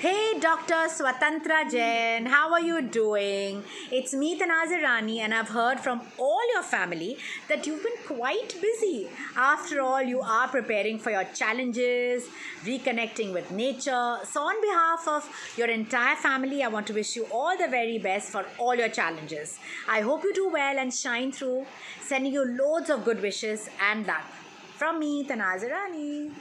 Hey, Doctor Swatantra Jain. How are you doing? It's me, Tanaz Irani, and I've heard from all your family that you've been quite busy. After all, you are preparing for your challenges, reconnecting with nature. So, on behalf of your entire family, I want to wish you all the very best for all your challenges. I hope you do well and shine through. Sending you loads of good wishes and luck. From me, Tanaz Irani.